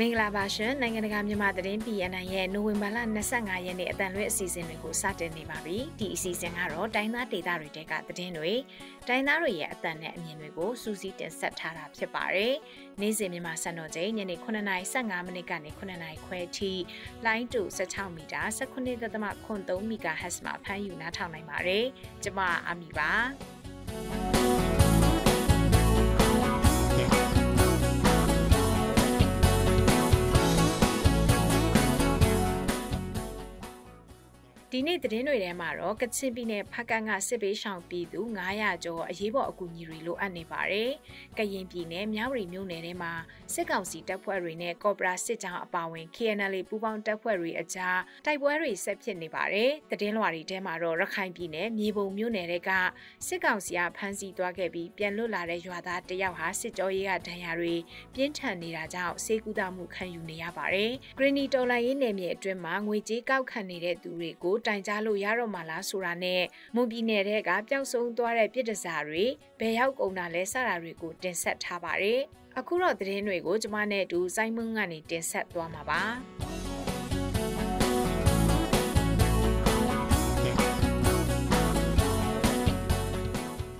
မင်္ဂလာပါရှင်နိုင်ငံတကာမြန်မာသတင်း PNN ရဲ့နိုဝင်ဘာလ25ရက်နေ့အတန်လွဲအစီအစဉ်တွေကိုစတင်နေပါပြီဒီအစီအစဉ်ကတော့တိုင်းသားဒေသတွေတဲကသတင်းတွေတိုင်းသားတွေရဲ့အတန်နဲ့အမြင်တွေကိုစူးစီးတင်ဆက်ထားတာဖြစ်ပါတယ်နေ့စဉ်မြန်မာစံတော်ချိန်ညနေ9:15မိနစ်ကနေ9:00ခွဲထိလိုင်းတူ16မီတာ19.3 MHz မှာဖမ်းယူနားထောင်နိုင်ပါတယ်ကျမအာမီပါ ဒီနေ့သတင်းတွေထဲမှာတော့ကချင်ပြည်နယ်ဖကန့်ကစစ်ပေးရှောင်ပြည်သူ900ကျော်အရေးပေါ်အကူအညီတွေလိုအပ်နေပါတယ်။ကရင်ပြည်နယ်မြဝတီမြို့နယ်ထဲမှာစစ်ကောင်စီတပ်ဖွဲ့တွေနဲ့ကော့ပရာစစ်ကြောင်းအပါအဝင် KNL ပူးပေါင်းတပ်ဖွဲ့တွေအကြားတိုက်ပွဲတွေဆက်ဖြစ်နေပါတယ်။သတင်းလွှာတွေထဲမှာတော့ရခိုင်ပြည်နယ်မြေပုံမြို့နယ်ကစစ်ကောင်စီကဖမ်းဆီးသွားခဲ့ပြီးပြန်လွတ်လာတဲ့ရွာသားတယောက်ဟာစစ်ကြောရေးကဒဏ်ရာတွေပြင်းထန်နေတာကြောင့်စေကူတာမှုခံယူနေရပါတယ်။ဂရနီတော်လိုင်းရေးနယ်မြေအတွင်းမှာငွေကြေးကောက်ခံနေတဲ့သူတွေကိုတိုင်ကြားလို့ရတော့မှလားဆိုတာနဲ့မွန်ပြည်နယ်ကပျောက်ဆုံးသွားတဲ့ပြည်တစားတွေဘယ်ရောက်ကုန်တာလဲစတာတွေကိုတင်ဆက်ထားပါတယ်။အခုတော့သတင်းတွေကိုကျမနဲ့အတူစိုင်းမွန်းကနေတင်ဆက်သွားမှာပါ။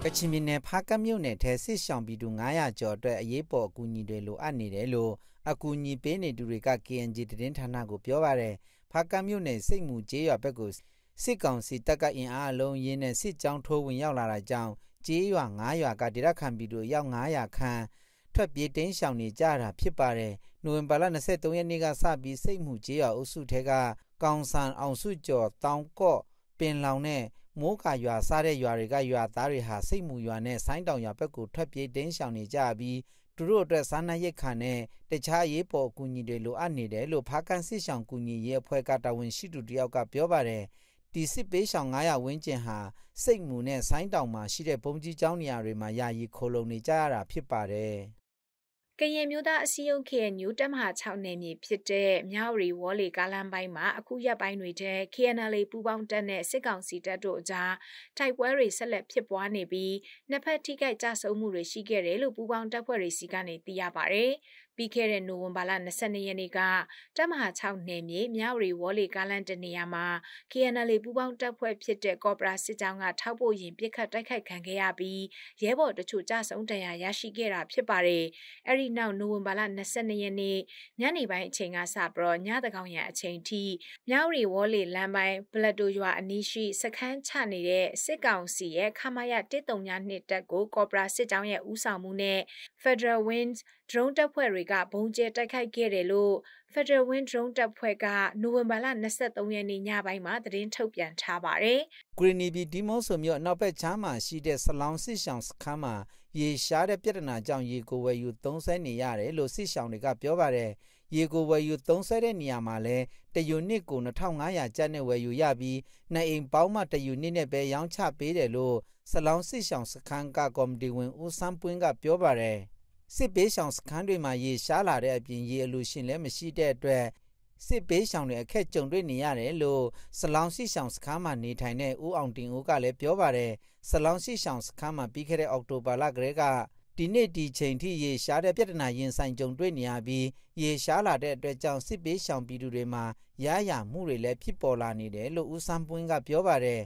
ကချင်ပြည်နယ်ဖားကတ်မြို့နယ်ထဲစစ်ရှောင်ပြည်သူ900ကျော်အတွက်အရေးပေါ်အကူအညီတွေလိုအပ်နေတယ်လို့အကူအညီပေးနေသူတွေက KNG သတင်းဌာနကိုပြောပါတယ် ဖားကတ်မြို့နယ်စိတ်မူကျေးရွာဘက်ကိုစစ်ကောင်စီတပ်ကအင်အားအလုံးရင်းနဲ့စစ်ကြောင်းထိုးဝင်ရောက်လာတာကြောင့်ကျေးရွာ9ရွာကဒေသခံပြည်သူရောက်900ခန့်ထွက်ပြေးတင်းရှောင်နေကြတာဖြစ်ပါတယ်။နိုဝင်ဘာလ23ရက်နေ့ကစပြီးစိတ်မှုကျေးရွာအုပ်စုထဲကကောင်ဆန်အောင်စုကျော်တောင်ကော့ပင်လောင်နဲ့မိုးကာရွာစားတဲ့ရွာတွေကရွာသားတွေဟာစိတ်မှုရွာနဲ့ဆိုင်းတောင်ရွာဘက်ကိုထွက်ပြေးတင်းရှောင်နေကြပြီး သူတို့အတွက်စားနပ်ရိက္ခာနဲ့တခြားရေးပေါ်အကူအညီတွေလိုအပ်နေတယ်လို့ဖားကန်စစ်ဆောင်ကူညီရေးအဖွဲ့ကတာဝန်ရှိသူတယောက်ကပြောပါတယ်။ဒီစစ်ပေးရှောင်900ဝန်းကျင်ဟာစိတ်မူနဲ့ဆိုင်းတောင်မှာရှိတဲ့ဘုံကြီးကျောင်းနေရာတွေမှာယာယီခိုလုံနေကြရတာဖြစ်ပါတယ် ကရင်မျိုးသားအစည်းအရုံး KNU တပ်မဟာ6နယ်မြေဖြစ်တဲ့မြဝတီဝေါ်လီကားလမ်းပိုင်းမှာအခုရက်ပိုင်းတွေထဲ KNL ပူးပေါင်းတပ်နဲ့စစ်ကောင်စီတပ်တို့အကြားတိုက်ပွဲတွေဆက်လက်ဖြစ်ပွားနေပြီးနှစ်ဖက်ထိခိုက်ကြဆုံးမှုတွေရှိခဲ့တယ်လို့ပူးပေါင်းတပ်ဖွဲ့တွေစီကနေသိရပါဗျ။ ပြီးခဲ့တဲ့နိုဝင်ဘာလ22ရက်နေ့ကတပ်မဟာ6နယ်မြေမြဝတီဝေါ်လီကားလန်တနေရာမှာ KNL ပူးပေါင်းတပ်ဖွဲ့ဖြစ်တဲ့ကော့ပရာစစ်ကြောင်းကထောက်ပို့ရင်ပြစ်ခတ်တိုက်ခိုက်ခံခဲ့ရပြီးရဲဘော်တချို့ကြဆုံးဒဏ်ရာရရှိခဲ့တာဖြစ်ပါတယ်။အဲဒီနောက်နိုဝင်ဘာလ22ရက်နေ့ညနေပိုင်းအချိန်ကစပြီးညတကောင်ရအချိန်ထိမြဝတီဝေါ်လီလမ်းပိုင်းဘလက်တိုရွာအနီးရှိစခန်းချနေတဲ့စစ်ကောင်စီရဲ့ခမာယ132တပ်ကိုကော့ပရာစစ်ကြောင်းရဲ့ဦးဆောင်မှုနဲ့ Federal Winds drone တပ်ဖွဲ့တွေကဘုံကျဲတိုက်ခိုက်ခဲ့တယ်လို့ Federal Wind drone တပ်ဖွဲ့ကနိုဝင်ဘာလ23ရက်နေ့ညပိုင်းမှာသတင်းထုတ်ပြန်ထားပါတယ်။ဂရီနီဘီဒီမော့ဆိုမြို့အနောက်ဘက်ခြမ်းမှာရှိတဲ့ဆလောင်စစ်ဆောင်စခန်းမှာရေရှားတဲ့ပြဿနာကြောင့်ရေကိုဝယ်ယူသုံးဆဲနေရတယ်လို့စစ်ဆောင်တွေကပြောပါတယ်။ရေကိုဝယ်ယူသုံးဆဲတဲ့နေရာမှာလဲတယူနစ်ကို2500ကျပ်နဲ့ဝယ်ယူရပြီးနှစ်အိမ်ပေါင်းမှတယူနစ်နဲ့ပဲရောင်းချပေးတယ်လို့ဆလောင်စစ်ဆောင်စခန်းကကော်မတီဝင်ဦးစန်းပွင်းကပြောပါတယ်။ စစ်ပေးရှောင်စခန်းတွေမှာရေရှားလာတဲ့အပြင်ရေအလူရှင်လည်းမရှိတဲ့အတွက်စစ်ပေးရှောင်တွေအခက်ကြုံတွေ့နေရတယ်လို့စလောင်းစီရှောင်စခန်းမှာနေထိုင်တဲ့ဦးအောင်တင်ဦးကလည်းပြောပါတယ်စလောင်းစီရှောင်စခန်းမှာပြီးခဲ့တဲ့အောက်တိုဘာလကလေးကဒီနေ့ဒီချိန်ထိရေရှားတဲ့ပြဿနာရင်ဆိုင်ကြုံတွေ့နေရပြီးရေရှားလာတဲ့အတွက်ကြောင့်စစ်ပေးရှောင်ပြည်သူတွေမှာရရမှုတွေလည်းဖြစ်ပေါ်လာနေတယ်လို့ဦးစန်းပွင့်ကပြောပါတယ်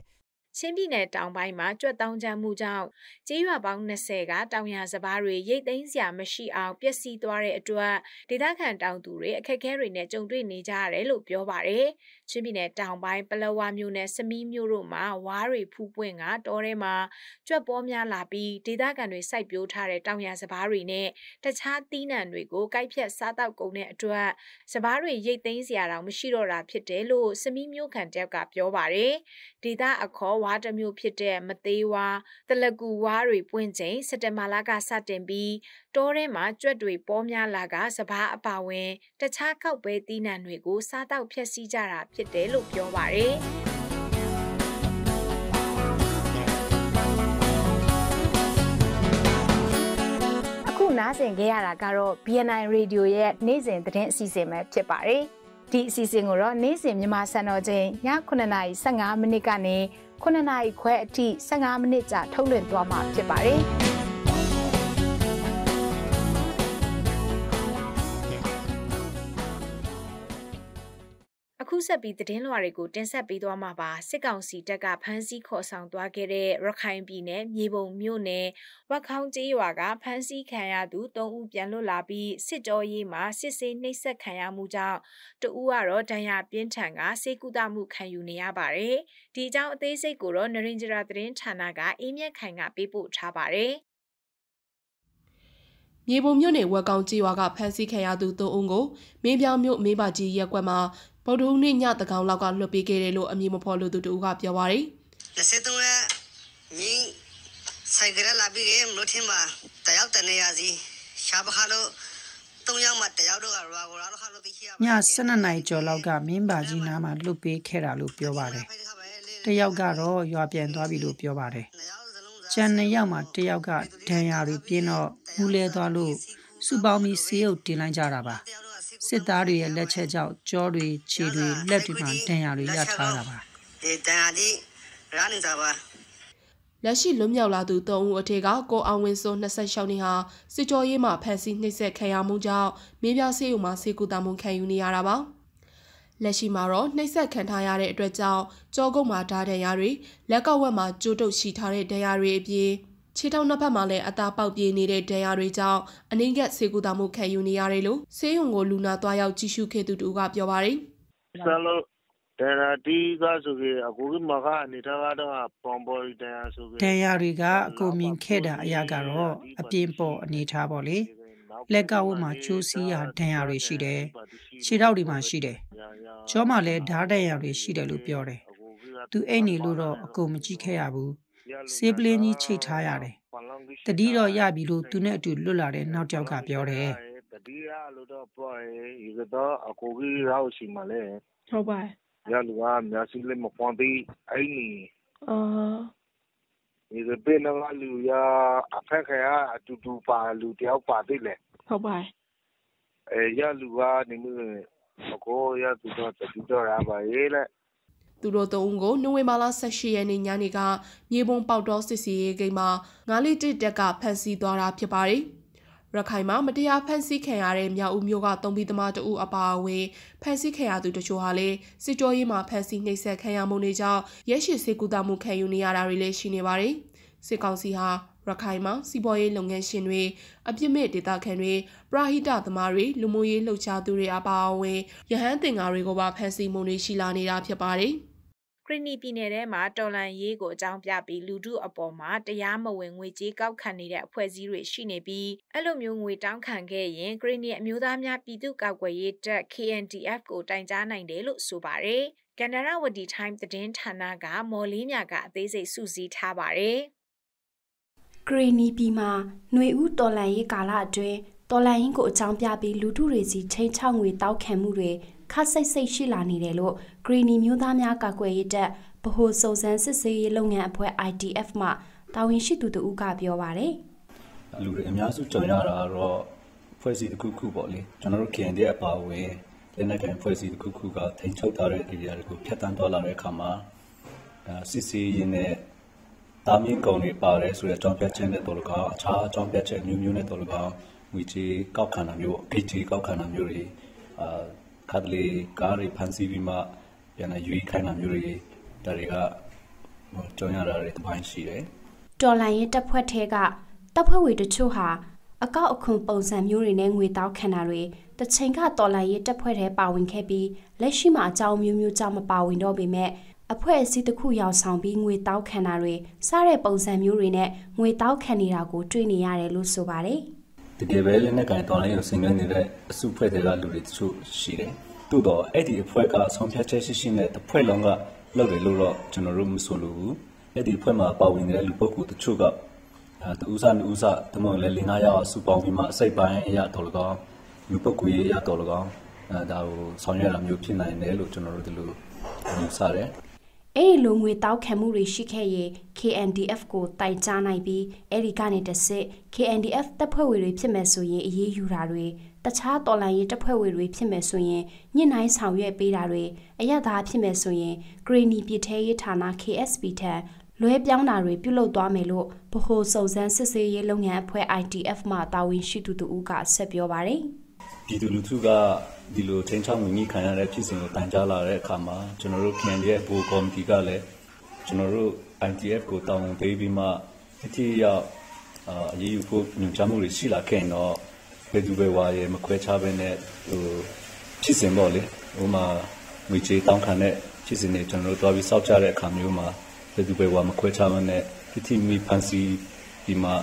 ချင်းပြည်နယ်တောင်ပိုင်းမှာကြွက်တောင်းချမှုကြောင့်ကြေးရွာပေါင်း20ကတောင်ရစပားတွေရိတ်သိမ်းစရာမရှိအောင်ပျက်စီးသွားတဲ့အတွက်ဒေသခံတောင်သူတွေအခက်အခဲတွေနဲ့ကြုံတွေ့နေကြရတယ်လို့ပြောပါတယ်။ချင်းပြည်နယ်တောင်ပိုင်းပလောဝါမြို့နယ်စမီးမြို့တို့မှာဝါးတွေဖူးပွင့်ကတောထဲမှာကြွက်ပေါများလာပြီးဒေသခံတွေစိုက်ပျိုးထားတဲ့တောင်ရစပားတွေနဲ့တခြားသီးနှံတွေကိုကိုက်ဖြတ်စားတောက်ကုန်တဲ့အတွက်စပားတွေရိတ်သိမ်းစရာတော့မရှိတော့တာဖြစ်တယ်လို့စမီးမြို့ခံတယောက်ကပြောပါတယ်။ဒေသအခေါ်ဝါတစ်မျိုးဖြစ်တဲ့မသေးဝါတလကူဝါတွေပွင့်ချိန်စက်တဘာလကစတင်ပြီး တောထဲမှာကြွက်တွေပေါများလာကစပားအပါဝင်တခြားခောက်ပဲသီးနှံတွေကိုစားတောက်ဖျက်ဆီးကြတာဖြစ်တယ်လို့ပြောပါတယ်နားဆင်ခဲ့ရတာကတော့ BNI Radio ရဲ့နေ့စဉ်သတင်းအစီအစဉ်ပဲဖြစ်ပါတယ်။ဒီအစီအစဉ်ကိုတော့နေ့စဉ်မြန်မာစံတော်ချိန်ည9:15မိနစ်ကနေ9နာရီခွဲအထိ15မိနစ်ကြာထုတ်လွှင့်သွားမှာဖြစ်ပါတယ်။ အခုဆက်ပြီးသတင်းလွှာတွေကိုတင်ဆက်ပေးသွားမှာပါစစ်ကောင်စီတပ်ကဖမ်းဆီးခေါ်ဆောင်သွားခဲ့တဲ့ရခိုင်ပြည်နယ်မြေပုံမြို့နယ်ဝက်ခေါင်းကျေးရွာကဖမ်းဆီးခံရသူ၃ဦးပြန်လွတ်လာပြီးစစ်ကြောရေးမှာစစ်ဆေးနှိပ်စက်ခံရမှုကြောင့်တဦးကတော့ဒဏ်ရာပြင်းထန်ကစေကူတာမှုခံယူနေရပါတယ်ဒီအကြောင်းအသေးစိတ်ကိုတော့နရင်ဂျရာသတင်းဌာနကအေးမြက်ခိုင်ကပေးပို့ထားပါတယ်မြေပုံမြို့နယ်ဝက်ကောင်ကြီးရွာကဖမ်းဆီးခံရသူ၃ဦးကိုမင်းပြောင်မြို့မေးပါကြီးရက်ကွက်မှာ ဗုဒ္ဓဦးနေ့ညတကောင်လောက်ကလွှတ်ပေးခဲ့တယ်လို့အမည်မဖော်လို့သူတို့ကပြောပါရယ်23ရက်ညီဆိုင်ကရလာပြီးမလို့ထင်ပါတယောက်တနေရစီရှားပခါလို့သုံးယောက်မှတယောက်တော့ကရွာကိုလာတော့ခါလို့သိချရည12နိုင်ကျော်လောက်ကမင်းပါကြီးနားမှာလွတ်ပေးခဲ့တာလို့ပြောပါတယ်တယောက်ကတော့ရွာပြန်သွားပြီလို့ပြောပါတယ်ကျန်နှစ်ယောက်မှာတယောက်ကဒဏ်ရာတွေပြင်းတော့မူလဲသွားလို့စူပေါင်းပြီးဆေးရုပ်တင်လိုက်ကြတာပါ စစ်သားတွေရဲ့လက်ချက်ကြောင့်ကြောတွေခြေတွေလက်တွေမှာဒဏ်ရာတွေရထားတာပါဒီဒဏ်ရာဒီရနေတာပါလက်ရှိလွတ်မြောက်လာသူ၃ဦးအထက်ကကိုအောင်ဝင်းစိုး26နှစ်ဟာစစ်ကြောရေးမှာဖမ်းဆီးနှိပ်စက်ခံရမှုကြောင့်မင်းပြဆေးရုံမှာဆေးကူတာမှုခံယူနေရတာပါလက်ရှိမှာတော့နှိပ်စက်ခံထားရတဲ့အတွက်ကြောင့်ကြောကုတ်မှာဓာတ်ဒဏ်ရာတွေလက်ကောက်ဝက်မှာကျိုးတုပ်ရှိထားတဲ့ဒဏ်ရာတွေအပြင် ခြေထောက်နှစ်ဖက်မှာလည်းအသားပေါက်ပြေးနေတဲ့ဒဏ်ရာတွေကြောင့်အနှိမ့်ကက်ဆေးကူတာမှုခံယူနေရတယ်လို့ဆေးရုံကိုလူနာသွားရောက်ကြည့်ရှုခဲ့သူတူကပြောပါတယ်။ဆလို့တရာတီကဆိုကေအခုမကအနေထားကတော့ပုံပေါ်တရာဆိုကေဒဏ်ရာတွေကအကုန်မြင်ခဲ့တာအရာကတော့အပြင်းပေါ်အနေထားပေါ့လေ။လက်ကဝတ်မှာကျိုးစီးရဒဏ်ရာတွေရှိတယ်။ခြေထောက်တွေမှာရှိတယ်။ကျောမှာလည်းဓာတ်ဒဏ်ရာတွေရှိတယ်လို့ပြောတယ်။သူအိတ်နေလို့တော့အကုန်မကြည့်ခဲ့ရဘူး ဆေးပလင်းကြီးချိတ်ထားရတယ်တတိတော့ရပြီလို့သူနဲ့အတူလွတ်လာတဲ့နောက်ကျောက်ကပြောတယ်တတိယလို့တော့ပေါ်ရေဒီတော့အကိုကြီးရောက်ရှိမှလဲဟုတ်ပါရလူကများစီလေးမပွန်ပြီးအဲ့နီအာဒီပေနကလူရအဖက်ခရအတူတူပါလူတယောက်ပါသေးလေဟုတ်ပါအဲရလူကနေမအကိုရသူတော့တတိတော့ရပါရဲ့လေ သူတို့သုံးကိုနိုဝင်ဘာလ18ရက်နေ့ညနေကမြေပုံပေါတော့စစ်စီရေးဂိမ်းမှာငါးလီတစ်တက်ကဖမ်းဆီးသွားတာဖြစ်ပါတယ်။ရခိုင်မှာမတရားဖမ်းဆီးခံရတဲ့မြောက်ဦးမျိုးကသုံးပြီးသမားတဦးအပါအဝင်ဖမ်းဆီးခံရသူတချို့ဟာလည်းစစ်ကြောရေးမှာဖမ်းဆီးနှိပ်စက်ခံရမှုတွေကြောင့်ရဲရှိစေကူတာမှုခံယူနေရတာတွေလည်းရှိနေပါတယ်။စစ်ကောင်စီဟာ ရခိုင်မှာစီးပွားရေးလုပ်ငန်းရှင်တွေအပြစ်မဲ့ဒေသခံတွေပရာဟိတသမားတွေလူမှုရေးလှုပ်ရှားသူတွေအပါအဝင်ရဟန်းတင်ကားတွေကိုပါဖမ်းဆီးမှုတွေရှိလာနေတာဖြစ်ပါတယ်။ခရနီပြည်နယ်ထဲမှာတော်လန်ရေးကိုအကြောင်းပြပြီးလူထုအပေါ်မှာတရားမဝင်ငွေကြေးကောက်ခံနေတဲ့အဖွဲ့အစည်းတွေရှိနေပြီးအဲ့လိုမျိုးငွေတောင်းခံခဲ့ရင်ခရနီအမျိုးသားများပြည်သူ့ကာကွယ်ရေးတပ် KNDF ကိုတိုင်ကြားနိုင်တယ်လို့ဆိုပါတယ်။ကန်နရဝတီ Time သတင်းဌာနကမော်လေးမြကအသေးစိတ်စုစည်းထားပါတယ်။ ဂရီနီပြည်မှာຫນွေဦးတော်လန်ရေးကာလအတွင်းတော်လန်ရင်ကိုအကြောင်းပြပြီးလူထုတွေစီချိန်ချောက်ငွေတောက်ခံမှုတွေခါစိတ်စိတ်ရှိလာနေတယ်လို့ဂရီနီမျိုးသားများကာကွယ်ရေးတပ်ဗဟိုစုံစမ်းစစ်ဆေးရေးလုပ်ငန်းအဖွဲ့ IDF မှတာဝန်ရှိသူတို့ကပြောပါတယ်။လူတွေအများစုကြုံရတာကတော့ဖွဲ့စည်းတစ်ခုခုပေါ့လေကျွန်တော်တို့ KND အပါအဝင်လက်နက်ကိုင်ဖွဲ့စည်းတစ်ခုခုကထိန်ချုပ်ထားတဲ့ area တွေကိုဖျက်ဆီးသွားလာတဲ့အခါမှာစစ်စီရင်နဲ့ တာမင်းကုံတွေပါတယ်ဆိုတဲ့အကြောင်းပြချက်နဲ့တော်လကောအခြားအကြောင်းပြချက်မျိုးမျိုးနဲ့တော်လကောငွေကြေးကောက်ခံတာမျိုး PT ကောက်ခံတာမျိုးတွေအာခါတလေကားတွေဖန်ဆီးပြီးမှပြန်လာယူခိုင်းတာမျိုးတွေဒါတွေကကြောင်ရတာတွေတပိုင်းရှိတယ်တော်လိုင်းရဲ့တပ်ဖွဲ့ထဲကတပ်ဖွဲ့ဝင်တချို့ဟာအကောက်အခွန်ပုံစံမျိုးတွေနဲ့ငွေတောက်ခံတာတွေတချိန်ကတော်လိုင်းရဲ့တပ်ဖွဲ့ထဲပါဝင်ခဲ့ပြီးလက်ရှိမှာအကြောင်းမျိုးမျိုးကြောင့်မပါဝင်တော့ပေမဲ့ အဖွဲ့အစည်းတစ်ခုရောက်ဆောင်ပြီးငွေတောက်ခံတာတွေစတဲ့ပုံစံမျိုးတွေနဲ့ငွေတောက်ခံနေတာကိုတွေ့နေရတယ်လို့ဆိုပါတယ်။တကယ်ပဲလက်နက်ကင်တော်လိုင်းကိုဆင်နွှဲနေတဲ့အစုဖွဲ့တွေကလူတွေတချို့ရှိတယ်။သို့တော့အဲ့ဒီအဖွဲ့ကဆုံးဖြတ်ချက်ရှိရှိနဲ့တစ်ဖွဲ့လုံးကလုပ်တယ်လို့တော့ကျွန်တော်တို့မဆိုလိုဘူး။အဲ့ဒီအဖွဲ့မှာပါဝင်နေတဲ့လူပုဂ္ဂိုလ်တချို့ကအဲတူးစားနူးစားတမန်လည်းလင်းနာရအောင်စုပေါင်းပြီးမှအစိတ်ပိုင်းအရာတော်လကောင်းလူပုဂ္ဂိုလ်ရေးအရာတော်လကောင်းအဲဒါကိုဆောင်ရွက်လာမျိုးဖြစ်နိုင်တယ်လို့ကျွန်တော်တို့ဒီလိုယူဆတယ်။ အဲ့ဒီလိုငွေတောက်ခံမှုတွေရှိခဲ့ရင် KNDF ကိုတိုင်ကြားနိုင်ပြီးအဲ့ဒီကနေတဆစ် KNDF တပ်ဖွဲ့ဝင်တွေဖြစ်မယ်ဆိုရင်အေးအေးယူတာတွေတခြားတော်လှန်ရေးတပ်ဖွဲ့ဝင်တွေဖြစ်မယ်ဆိုရင်ညှစ်နှိုင်းဆောင်ရွက်ပေးတာတွေအရသာဖြစ်မယ်ဆိုရင် Greeny ပြည်ထဲရေးဌာန KSP ထံလွဲပြောင်းတာတွေပြုလုပ်သွားမယ်လို့ဗဟိုစုံစမ်းစစ်ဆေးရေးလုပ်ငန်းအဖွဲ့ ITF မှတာဝန်ရှိသူတို့ကဆက်ပြောပါတယ်။ ပြည်သူလူထုကဒီလိုချင်းချောင်းမိမိခံရတဲ့ဖြစ်စဉ်ကိုတန်ကြားလာတဲ့အခါမှာကျွန်တော်တို့ KNDF ဘူကော်မတီကလည်းကျွန်တော်တို့ ITF ကိုတောင်းဝန်ပေးပြီးမှအတိအရောက်အာအရေးယူဖို့ညွှန်ကြားမှုတွေရှိလာခဲ့ရင်တော့ဘယ်သူပဲဝါရဲမခွဲခြားဘဲနဲ့ဟိုဖြစ်စဉ်ပေါ့လေဟိုမှာငွေကြေးတောင်းခံတဲ့ဖြစ်စဉ်တွေကျွန်တော်တို့တွားပြီးစောက်ကြတဲ့အခါမျိုးမှာဘယ်သူပဲဝါမခွဲခြားဘဲနဲ့တိတိမီဖန်စီဒီမှာ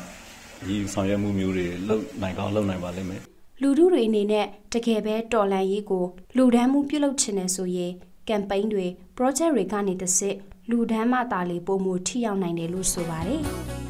အရေးယူဆောင်ရွက်မှုမျိုးတွေလုပ်နိုင်ကောင်းလုပ်နိုင်ပါလိမ့်မယ် လူထုတွေအနေနဲ့တကယ်ပဲတော်လန်ရေးကိုလူဒန်းမှုပြုလုပ်ချင်တယ်ဆိုရင်ကမ်ပိန်းတွေ project တွေကနေတစ်စစ်လူဒန်းမှတာလေပုံမှုထိရောက်နိုင်တယ်လို့ဆိုပါတယ်။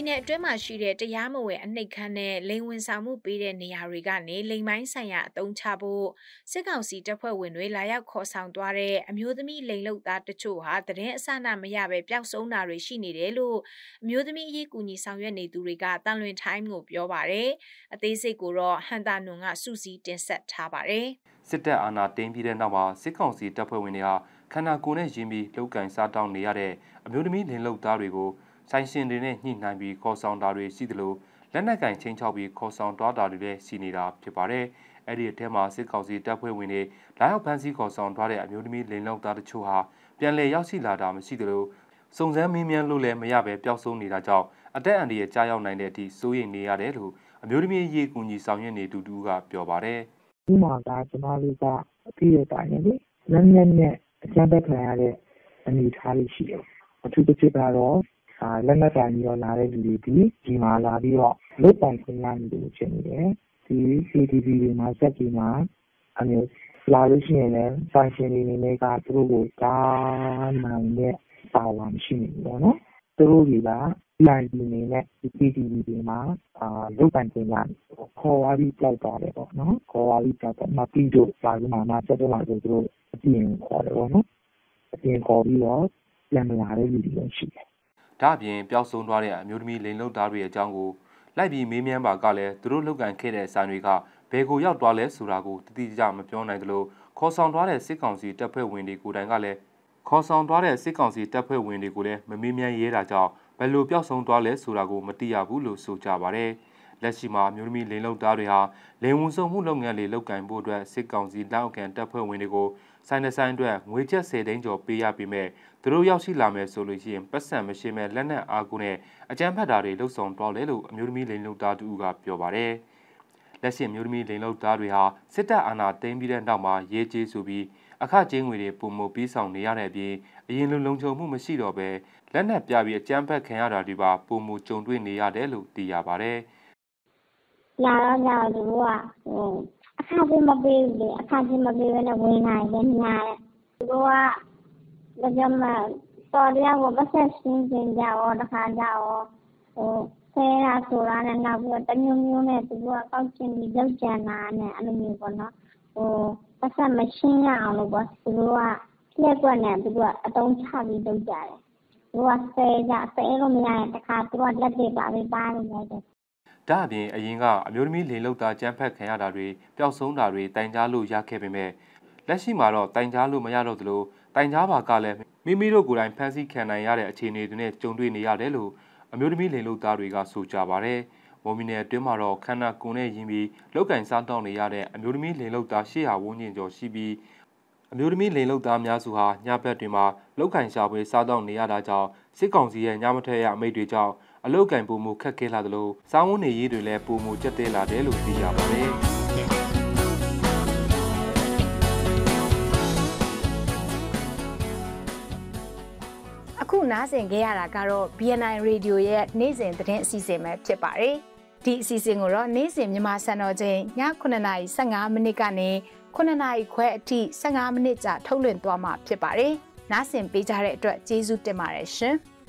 ပြည်နယ်အတွင်းမှာရှိတဲ့တရားမဝင်အနှိတ်ခမ်းနဲ့လိန်ဝင်ဆောင်မှုပေးတဲ့နေရာတွေကနေလိန်ပိုင်းဆိုင်ရာအသုံးချဖို့စစ်ကောင်စီတပ်ဖွဲ့ဝင်တွေလာရောက်ခေါ်ဆောင်သွားတဲ့အမျိုးသမီးလိန်လုတ်သားတချို့ဟာတရင်အဆနာမရပဲပျောက်ဆုံးတာတွေရှိနေတယ်လို့အမျိုးသမီးအရေးကူညီဆောင်ရွက်နေသူတွေကတန်လွင်ထိုင်းကိုပြောပါတယ်။အသေးစိတ်ကိုတော့ဟန်တာနွန်ကစူးစီးတင်ဆက်ထားပါတယ်။စစ်တပ်အာဏာသိမ်းပြီးတဲ့နောက်မှာစစ်ကောင်စီတပ်ဖွဲ့ဝင်တွေဟာခန္ဓာကိုယ်နဲ့ရင်းပြီးလောက်ကန်စားတောင်းနေရတဲ့အမျိုးသမီးလိန်လုတ်သားတွေကို ဆိုင်ရှင်တွေနဲ့ညှိနှိုင်းပြီးခေါ်ဆောင်တာတွေရှိသလိုလက်နက်ကင်ချင်းချောက်ပြီးခေါ်ဆောင်သွားတာတွေလည်းရှိနေတာဖြစ်ပါတယ်။အဲ့ဒီအထက်မှာစစ်ကောင်စီတပ်ဖွဲ့ဝင်တွေလာရောက်ဖမ်းဆီးခေါ်ဆောင်သွားတဲ့အမျိုးသမီးလိန်လောက်သားတချို့ဟာပြန်လည်ရောက်ရှိလာတာမရှိသလိုစုံစမ်းမင်းမြန်းလို့လည်းမရပဲပျောက်ဆုံးနေတာကြောင့်အသက်အန္တရာယ်ကြားရောက်နိုင်တဲ့အထိစိုးရိမ်နေရတယ်လို့အမျိုးသမီးရေးကူညီဆောင်ရွက်နေသူတူကပြောပါတယ်။ဒီမှာကကျွန်တော်တို့ကအပြည့်အတိုင်းလေလက်နက်နဲ့အကြမ်းဖက်ခံရတဲ့အနေအထားတွေရှိတယ်။အထူးသဖြင့်ကတော့ လက်နက်ကိုင်ပြီးတော့လာတဲ့လူတွေသည်ဒီမှာလာပြီးတော့လုပ်ပိုင်ခွင့်ရနေတယ်လို့ဖြစ်နေတယ်။ဒီ CCTV တွေမှာစက်တွေမှာလာလို့ရှိရင်လည်းဆိုင်ရှင်တွေအနေနဲ့ကသူတို့ကိုတားနိုင်တဲ့ပါဝါမရှိနေဘူးပေါ့နော်။သူတို့တွေက PID အနေနဲ့ CCTV တွေမှာလုပ်ပိုင်ခွင့်ရတယ်။ခေါ်သွားပြီးပျောက်သွားတယ်ပေါ့နော်။ခေါ်သွားပြီးပျောက်သွားတယ်။ဥပမာသိတို့ဘာတို့မှာစက်ထဲမှာဆိုသူတို့အပြင်ကိုခေါ်တယ်ပေါ့နော်။အပြင်ခေါ်ပြီးတော့ပြန်မလာတဲ့လူတွေလည်းရှိတယ် ဒါအပြင်ပျောက်ဆုံးသွားတဲ့အမျိုးသမီးလိန်လုတ်သားတွေအကြောင်းကိုလိုက်ပြီးမေးမြန်းပါကလည်းသူတို့လောက်ကန်ခဲ့တဲ့ဆိုင်တွေကဘယ်ကိုရောက်သွားလဲဆိုတာကိုတတိကျမပြောနိုင်သလိုခေါ်ဆောင်သွားတဲ့စစ်ကောင်စီတပ်ဖွဲ့ဝင်တွေကိုယ်တိုင်ကလည်းခေါ်ဆောင်သွားတဲ့စစ်ကောင်စီတပ်ဖွဲ့ဝင်တွေကိုလည်းမမေးမြန်းရဲတာကြောင့်ဘယ်လိုပျောက်ဆုံးသွားလဲဆိုတာကိုမသိရဘူးလို့ဆိုကြပါတယ်လက်ရှိမှာမျိုးသမီးလိန်လုံသားတွေဟာလိန်ဝန်ဆောင်မှုလုပ်ငန်းတွေလုပ်ကင်ဖို့အတွက်စစ်ကောင်စီလက်အောက်ခံတပ်ဖွဲ့ဝင်တွေကို ဆိုင်တဲ့ဆိုင်အတွက်ငွေကျပ်10သိန်းကျော်ပေးရပြီးမဲ့သူတို့ရောက်ရှိလာမယ်ဆိုလို့ရှိရင်ပတ်စံမရှိမဲ့လက်နက်အားကိုနဲ့အကြမ်းဖက်တာတွေလှုပ်ဆောင်တော့လေလို့အမျိုးသမီးလိန်လုံသားတူကပြောပါတယ်လက်ရှိမျိုးသမီးလိန်လုံသားတွေဟာစစ်တပ်အာဏာသိမ်းပြီးတဲ့နောက်မှာရေးကြေးဆိုပြီးအခကျင်းငွေတွေပုံမပြီးဆောင်နေရတဲ့အပြင်အရင်လိုလုံခြုံမှုမရှိတော့ဘဲလက်နက်ပြပြီးအကြမ်းဖက်ခံရတာတွေပါပုံမကြုံတွေ့နေရတယ်လို့သိရပါတယ်။လာတော့လာတော့သူကဟို အခါကြီးမပေးဘူးလေအခါကြီးမပေးဘဲနဲ့ဝင်လာရင်များတယ်သူတို့ကဒါကြောင့်မှတော်တရားကိုပတ်သက်ရှင်းရှင်းကြတော့တခါကြတော့ဟိုဆဲရဆိုတာနဲ့နောက်ပြီးတော့တမျိုးမျိုးနဲ့သူတို့ကကောက်ကျင်ပြီးလောက်ကြံတာနဲ့အဲ့လိုမျိုးပေါ့နော်ဟိုပတ်သက်မရှင်းရအောင်လို့ပေါ့သူတို့ကလက်ကွက်နဲ့သူတို့ကအတုံးချပြီးလုပ်ကြတယ်သူကဆဲကြဆဲလို့မရရင်တခါသူကလက်တွေပါပြီးပါလို့ရတယ် ဒါအပြင်အရင်ကအမျိုးသမီးလေလုတ်သားကြမ်းဖက်ခံရတာတွေပျောက်ဆုံးတာတွေတိုင်ကြားလို့ရခဲ့ပေမဲ့လက်ရှိမှာတော့တိုင်ကြားလို့မရတော့သလိုတိုင်ကြားပါကလည်းမိမိတို့ကိုယ်တိုင်ဖမ်းဆီးခံနိုင်ရတဲ့အခြေအနေတွေနဲ့ကြုံတွေ့နေရတယ်လို့အမျိုးသမီးလေလုတ်သားတွေကဆိုကြပါဗျ။မော်မီနယ်အတွင်းမှာတော့ခန္ဓာကိုယ်နဲ့ယဉ်ပြီးလောက်ကင်စားတောင်းနေရတဲ့အမျိုးသမီးလေလုတ်သား800ဝန်းကျင်ကျော်ရှိပြီးအမျိုးသမီးလိန်လုတ်သားများစုဟာညဘက်တွေမှာလောက်ကင်ရှာပွဲစားတော့နေရတာကြောင့်စစ်ကောင်စီရဲ့ညမထက်ရအမိတ်တွေကြောင့် အလုတ်ကင်ပုံမှုခက်ခဲလာသလိုစောင်းဝန်းနေရေးတွေလည်းပုံမှုကျက်တဲလာတယ်လို့သိရပါတယ်အခုနားဆင်ကြရတာကတော့ BNI Radio ရဲ့နေ့စဉ်သတင်းအစီအစဉ်ပဲဖြစ်ပါတယ်။ဒီအစီအစဉ်ကိုတော့နေ့စဉ်မြန်မာစံတော်ချိန်ည9:15မိနစ်ကနေ9နာရီခွဲအထိ15မိနစ်ကြာထုတ်လွှင့်သွားမှာဖြစ်ပါတယ်။နားဆင်ပေးကြတဲ့အတွက်ကျေးဇူးတင်ပါတယ်ရှင်။